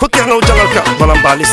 ku keeno jalalka balanbaalis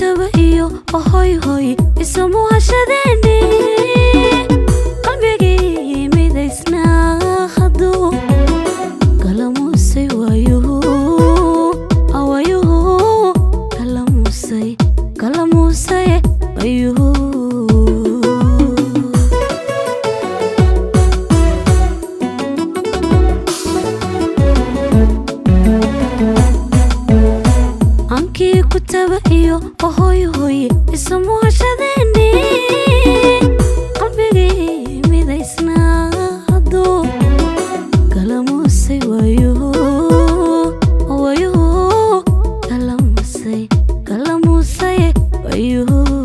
taba iyo ahoyhoy isumu hashadeen say, it, you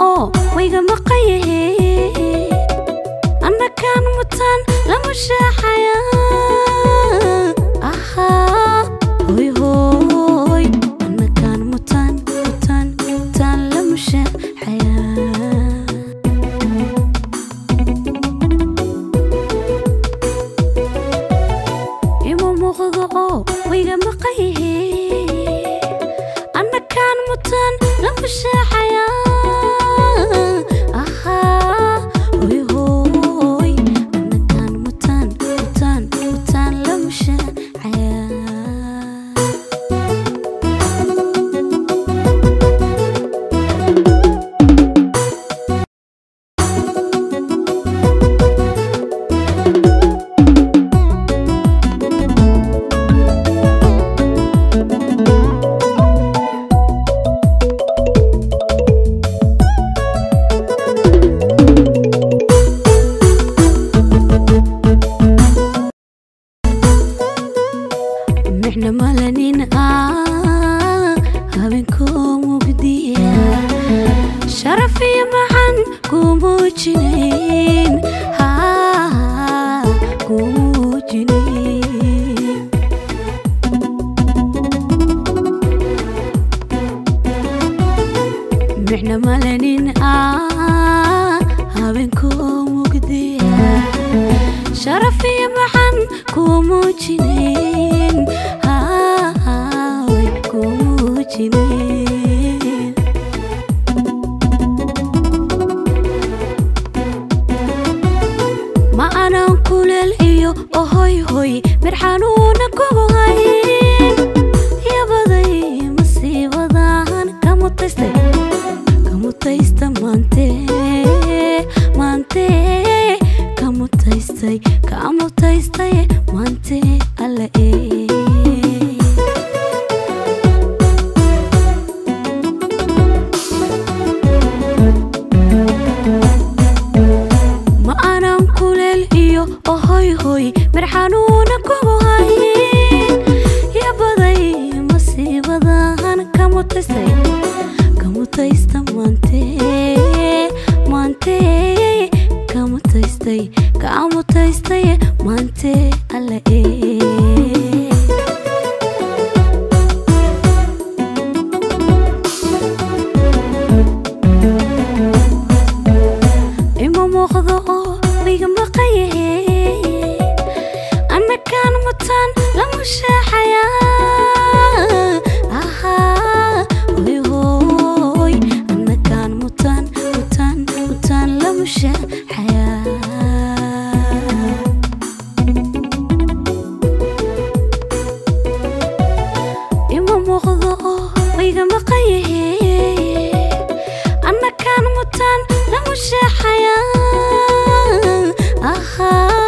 oo waygama qayahe annakaan mutaan lama shaaxaya ahaa hoy hoy annakaan mutaan mutaan mutaan lama shaaxaya ima muuqdo oo waygama qayahe annakaan mutaan lama shaaxaya كوموجنين ها كوموجنين معنا مالنين آه هابنكم مقديها شرفي معن كوموجنين hoyhoy mar xanuuna kugu hayn yabaday masiibadan ka mutaysta ka mutaysta maante maante ka mutaystay ka mutaystay maante alle koy mar xanuuna kugu haye yabaday masiibadahan ka mutistay ملوش حياة آها هوي هوي أنا كان متان متان متان لمش حياة إما مغضو ويغا مقيه أنا كان متان لمش حياة آها